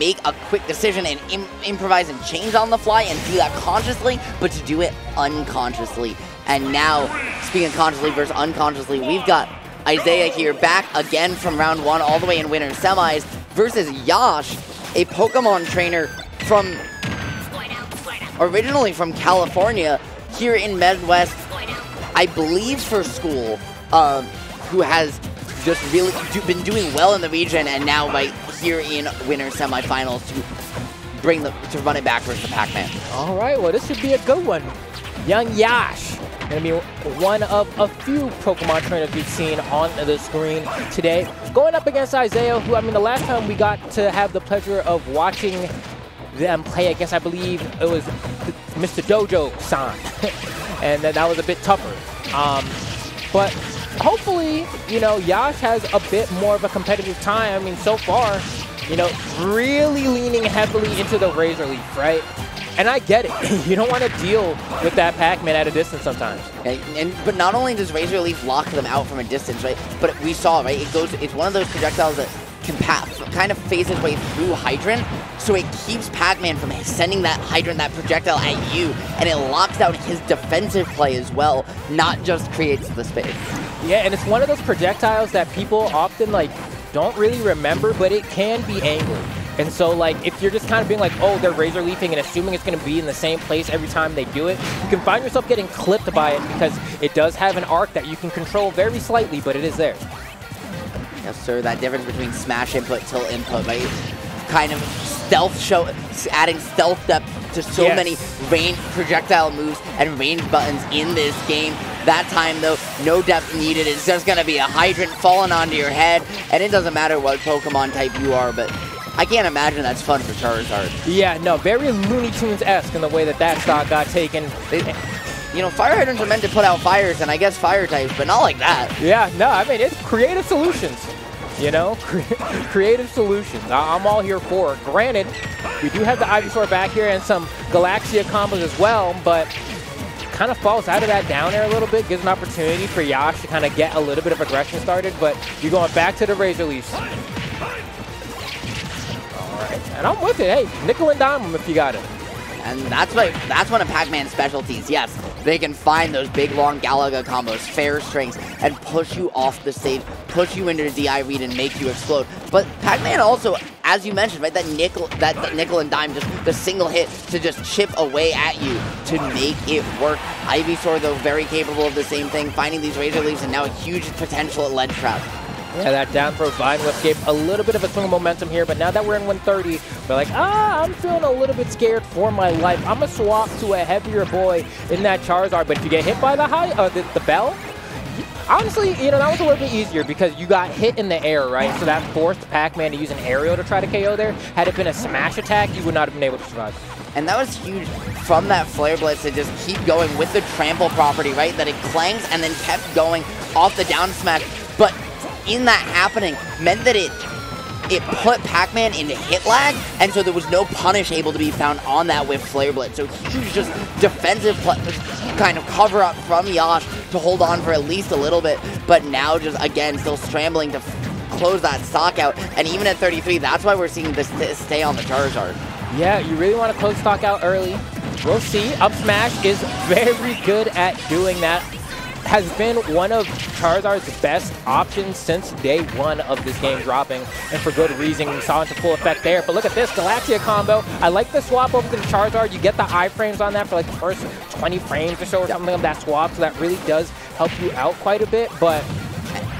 make a quick decision and Im improvise and change on the fly and do that consciously, but to do it unconsciously. And now, speaking of consciously versus unconsciously, we've got Izaiah here back again from round one all the way in winner semis versus Yash, a Pokemon trainer from originally from California here in Midwest, I believe for school, um, who has just really do, been doing well in the region and now right here in winner semifinals to bring the to run it back versus the Pac-Man. All right, well this should be a good one. Young Yash going to be one of a few Pokemon trainers we've seen on the screen today. Going up against Izaiah, who, I mean, the last time we got to have the pleasure of watching them play against, I believe it was Mr. Dojo-san. and that was a bit tougher. Um, but hopefully, you know, Yash has a bit more of a competitive time. I mean, so far, you know, really leaning heavily into the Razor Leaf, right? And I get it. you don't want to deal with that Pac-Man at a distance sometimes. And, and, but not only does Razor Leaf lock them out from a distance, right? But we saw, right? It goes. It's one of those projectiles that can pass, kind of phase its way through Hydrant, so it keeps Pac-Man from sending that Hydrant, that projectile at you, and it locks out his defensive play as well, not just creates the space. Yeah, and it's one of those projectiles that people often like don't really remember, but it can be angled. And so, like, if you're just kind of being like, oh, they're razor leafing and assuming it's going to be in the same place every time they do it, you can find yourself getting clipped by it because it does have an arc that you can control very slightly, but it is there. Yes, sir. That difference between smash input, tilt input, right? Kind of stealth show, adding stealth depth to so yes. many range projectile moves and range buttons in this game. That time, though, no depth needed. It's just going to be a hydrant falling onto your head, and it doesn't matter what Pokemon type you are, but I can't imagine that's fun for Charizard. Yeah, no, very Looney Tunes-esque in the way that that stock got taken. They, you know, fire hydrants are meant to put out fires, and I guess fire types, but not like that. Yeah, no, I mean, it's creative solutions. You know, creative solutions. I'm all here for it. Granted, we do have the Ivysaur back here and some Galaxian combos as well, but kind of falls out of that down air a little bit, gives an opportunity for Yash to kind of get a little bit of aggression started, but you're going back to the Razor Leafs. All right. And I'm with it. Hey, nickel and dime them if you got it. And that's what that's one of Pac-Man's specialties. Yes, they can find those big long Galaga combos, fair strings, and push you off the stage, push you into the DI read and make you explode. But Pac-Man also, as you mentioned, right, that nickel that, that, nickel and dime, just the single hit to just chip away at you to make it work. Ivysaur, though, very capable of the same thing, finding these Razor Leaves and now a huge potential at ledge trap. Yeah, that down throw Vine Whip gave a little bit of a swing of momentum here, but now that we're in 130, we're like, ah, I'm feeling a little bit scared for my life. I'm going to swap to a heavier boy in that Charizard, but if you get hit by the high, uh, the, the bell, honestly, you know, that was a little bit easier because you got hit in the air, right? So that forced Pac-Man to use an aerial to try to KO there. Had it been a smash attack, you would not have been able to survive. And that was huge from that Flare Blitz to just keep going with the trample property, right? That it clangs and then kept going off the down smash. But in that happening meant that it it put Pac-Man into hit lag, and so there was no punish able to be found on that with Flare Blitz. So huge just defensive kind of cover up from Yash to hold on for at least a little bit, but now just, again, still scrambling to close that stock out. And even at 33, that's why we're seeing this stay on the Charizard. Yeah, you really want to close stock out early. We'll see. Up smash is very good at doing that has been one of Charizard's best options since day one of this game dropping, and for good reason. We saw it to full effect there. But look at this Galaxian combo. I like the swap over to the Charizard. You get the iframes on that for like the first 20 frames or so or something of that swap, so that really does help you out quite a bit. But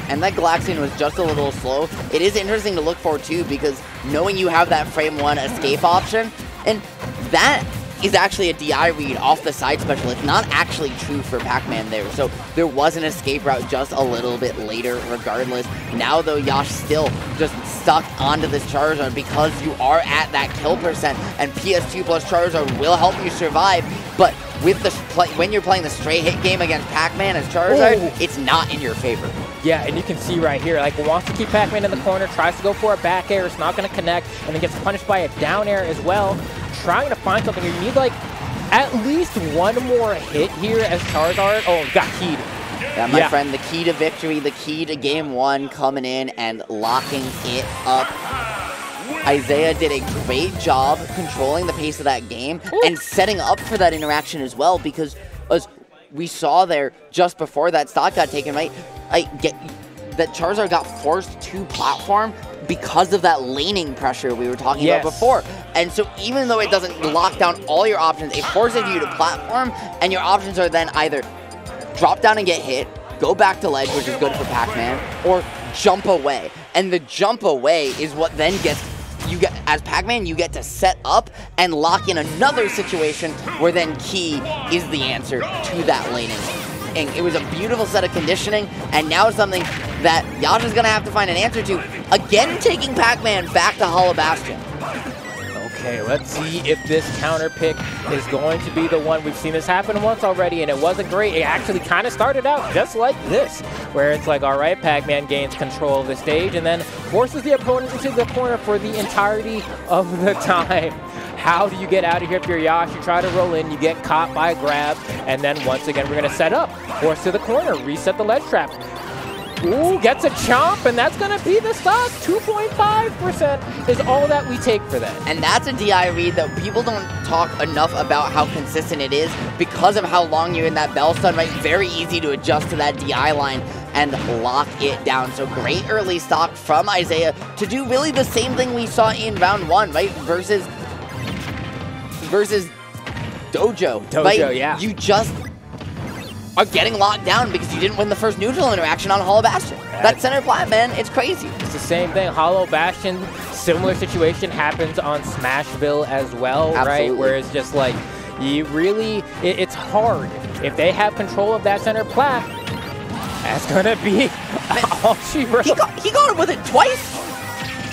and that Galaxian was just a little slow. It is interesting to look for too because knowing you have that frame one escape option, and that is actually a DI read off the side special. It's not actually true for Pac-Man there. So there was an escape route just a little bit later regardless. Now though, Yash still just stuck onto this Charizard because you are at that kill percent and PS2 plus Charizard will help you survive. But with the when you're playing the straight hit game against Pac-Man as Charizard, Ooh. it's not in your favor. Yeah, and you can see right here, like wants to keep Pac-Man in the corner, tries to go for a back air, it's not going to connect, and then gets punished by a down air as well trying to find something here. You need, like, at least one more hit here as Charizard. Oh, got keyed. Yeah, my yeah. friend, the key to victory, the key to game one coming in and locking it up. Izaiah did a great job controlling the pace of that game and setting up for that interaction as well because as we saw there just before that stock got taken, right? I get that Charizard got forced to platform because of that laning pressure we were talking Yes. about before. And so even though it doesn't lock down all your options, it forces you to platform and your options are then either drop down and get hit, go back to ledge, which is good for Pac-Man, or jump away. And the jump away is what then gets you get as Pac-Man, you get to set up and lock in another situation where then key is the answer to that laning. It was a beautiful set of conditioning, and now something that Yash is gonna have to find an answer to. Again, taking Pac-Man back to Hollow Bastion. Okay, let's see if this counter pick is going to be the one. We've seen this happen once already, and it wasn't great. It actually kind of started out just like this, where it's like, all right, Pac-Man gains control of the stage and then forces the opponent into the corner for the entirety of the time. How do you get out of here if you're Yash? You try to roll in, you get caught by a grab, and then once again, we're going to set up. Force to the corner, reset the ledge trap. Ooh, gets a chomp, and that's going to be the stock. 2.5% is all that we take for that. And that's a DI read that people don't talk enough about how consistent it is because of how long you're in that bell stun, right? Very easy to adjust to that DI line and lock it down. So great early stock from Izaiah to do really the same thing we saw in round one, right? Versus versus Dojo. Dojo, yeah. You just are getting locked down because you didn't win the first neutral interaction on Hollow Bastion. That center plat, man, it's crazy. It's the same thing. Hollow Bastion, similar situation happens on Smashville as well, right? Where it's just like, you really, it, it's hard. If they have control of that center plat, that's gonna be all she wrote. He got, he got it with it twice?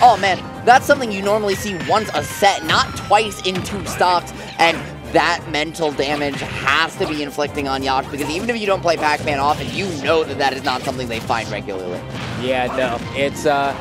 Oh man, that's something you normally see once a set, not twice in two stocks. And that mental damage has to be inflicting on Yash because even if you don't play Pac-Man often, you know that that is not something they find regularly. Yeah, no, it's uh,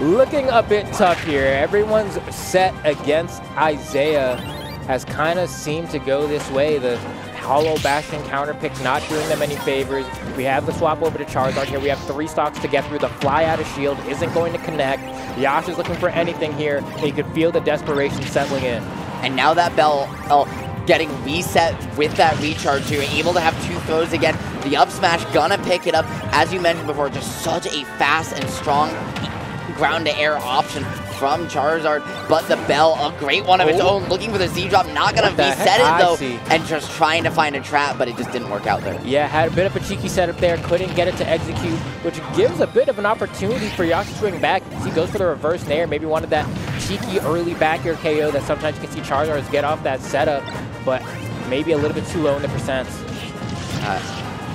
looking a bit tough here. Everyone's set against Izaiah has kind of seemed to go this way. The Hollow Bastion counter pick not doing them any favors. We have the swap over to Charizard here. We have three stocks to get through. The fly out of shield isn't going to connect. Yash is looking for anything here. And you can feel the desperation settling in. And now that Bell oh, getting reset with that recharge, you're able to have two throws again. The up smash gonna pick it up. As you mentioned before, just such a fast and strong ground to air option from Charizard. But the Bell, a great one of its Oh. own, looking for the Z drop, not gonna What the reset it though, and just trying to find a trap, but it just didn't work out there. Yeah, had a bit of a cheeky setup there, couldn't get it to execute, which gives a bit of an opportunity for Yash to swing back. He goes for the reverse nair, maybe wanted that cheeky early back air KO that sometimes you can see Charizards get off that setup, but maybe a little bit too low in the percents. Uh,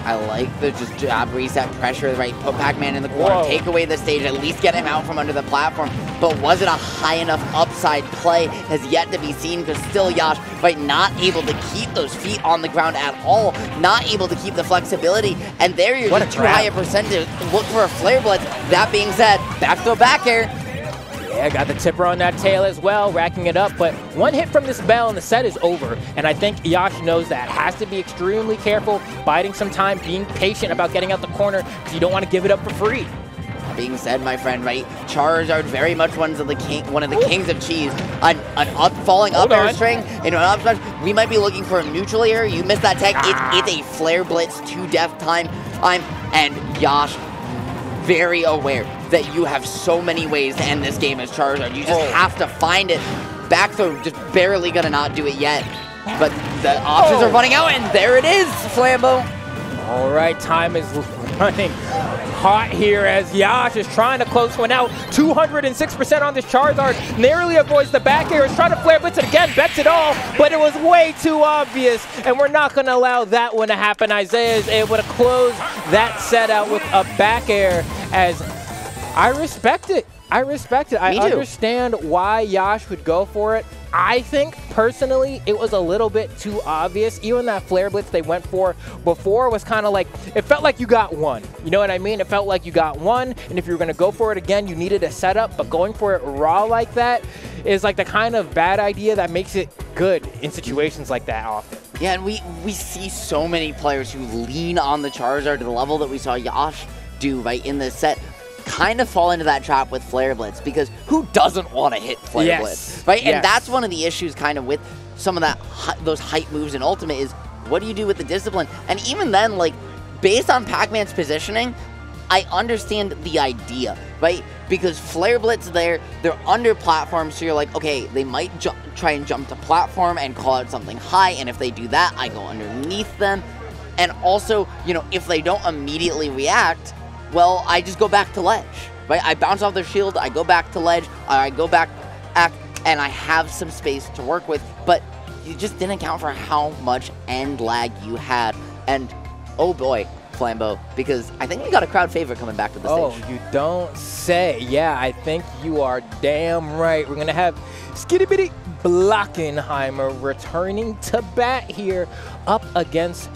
I like the just jab reset pressure, right? Put Pac-Man in the corner, Whoa. take away the stage, at least get him out from under the platform. But was it a high enough upside play has yet to be seen because still Yash, right, not able to keep those feet on the ground at all, not able to keep the flexibility. And there you're What just a too high a percent to look for a flare blitz. That being said, back throw back air. Yeah, got the tipper on that tail as well, racking it up. But one hit from this bell and the set is over. And I think Yash knows that. Has to be extremely careful, biding some time, being patient about getting out the corner because you don't want to give it up for free. Being said, my friend, right? Charizard very much one of the king, one of the kings of cheese. An, an up falling Hold up air on. string into an up smash. We might be looking for a neutral here. You missed that tech. Ah. It's, it's a flare blitz to death time. I'm and Yash very aware that you have so many ways to end this game as Charizard. You just Oh. have to find it. Back throw, just barely gonna not do it yet. But the options Oh. are running out, and there it is, Flambo. All right, time is running hot here as Yash is trying to close one out. 206% on this Charizard. Narrowly avoids the back air. Is trying to flare blitz it again. Bets it all, but it was way too obvious, and we're not going to allow that one to happen. Izaiah is able to close that set out with a back air as I respect it. I respect it. I too. understand why Yash would go for it. I think personally it was a little bit too obvious. Even that flare blitz they went for before was kind of like it felt like you got one. You know what I mean? It felt like you got one, and if you were gonna go for it again, you needed a setup. But going for it raw like that is like the kind of bad idea that makes it good in situations like that often. Yeah, and we, we see so many players who lean on the Charizard to the level that we saw Yash do, right, in this set. Kind of fall into that trap with Flare Blitz because who doesn't want to hit Flare Yes. Blitz, right? Yes. And that's one of the issues kind of with some of that those hype moves in Ultimate is what do you do with the discipline? And even then, like based on Pac-Man's positioning, I understand the idea, right? Because Flare Blitz there, they're under platform, so you're like, okay, they might ju- try and jump to platform and call out something high, and if they do that, I go underneath them. And also, you know, if they don't immediately react, well, I just go back to ledge, right? I bounce off their shield, I go back to ledge, I go back, act, and I have some space to work with, but you just didn't account for how much end lag you had. And oh boy, Flambo, because I think we got a crowd favorite coming back to the Oh, stage. you don't say. Yeah, I think you are damn right. We're going to have Skitty Bitty Blockenheimer returning to bat here up against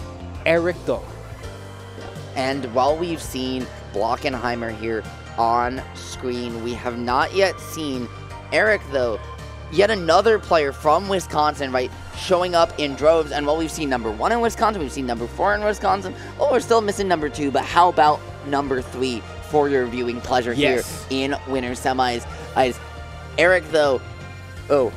Eric Doe. And while we've seen Blockenheimer here on screen, we have not yet seen Eric, though, yet another player from Wisconsin, right, showing up in droves. And while we've seen number one in Wisconsin, we've seen number four in Wisconsin, well, we're still missing number two. But how about number three for your viewing pleasure Yes. here in winter semis? Eric, though, oh,